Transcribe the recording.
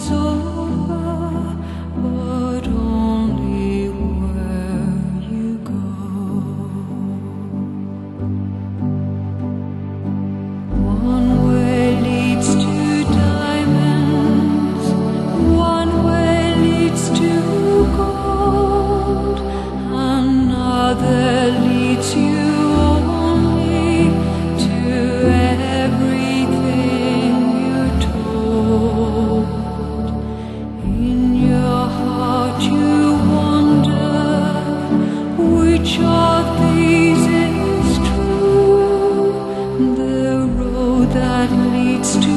change leads to